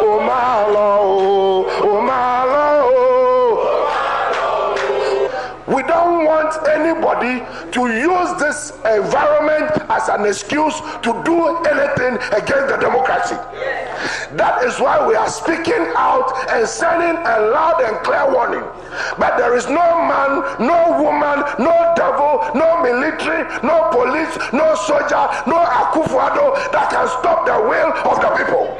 o ma lɔ o o ma lɔ o. We don't want anybody to use this environment as an excuse to do anything against the democracy. That is why we are speaking out and sending a loud and clear warning. But there is no man, no no soldier, no Akufo-Addo that can stop the will of the people.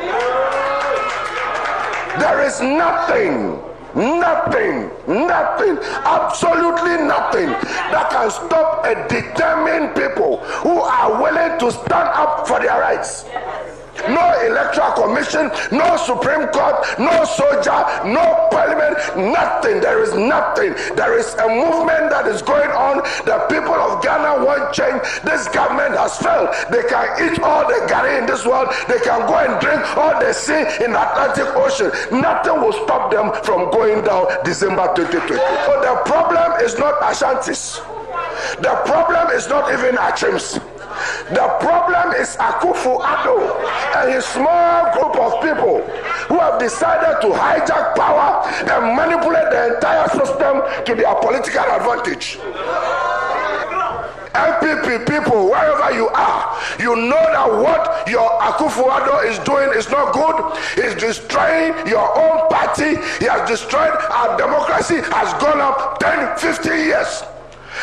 There is nothing Nothing, nothing, absolutely nothing that can stop a determined people who are willing to stand up for their rights. No electoral commission, no Supreme Court, no soldier, no parliament, nothing. There is nothing. There is a movement that is going on. The people of Ghana want change. This government has failed. They can eat all the gari in this world. They can go and drink all the sea in the Atlantic Ocean. Nothing will stop them from going down December 2020. So the problem is not Ashantis. The problem is not even Akyems. The problem is Akufu Ado and his small group of people who have decided to hijack power and manipulate the entire system to their political advantage. MPP people, wherever you are, you know that what your Akufuado is doing is not good. He's destroying your own party. He has destroyed our democracy, has gone up 10, 50 years.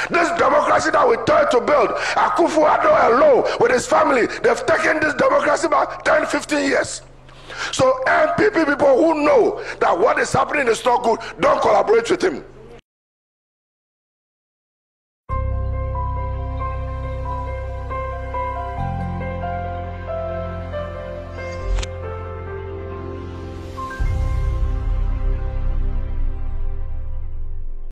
This democracy that we tried to build, Akufu Addo alone with his family, they've taken this democracy back 10, 15 years. So MPP people who know that what is happening is not good, don't collaborate with him.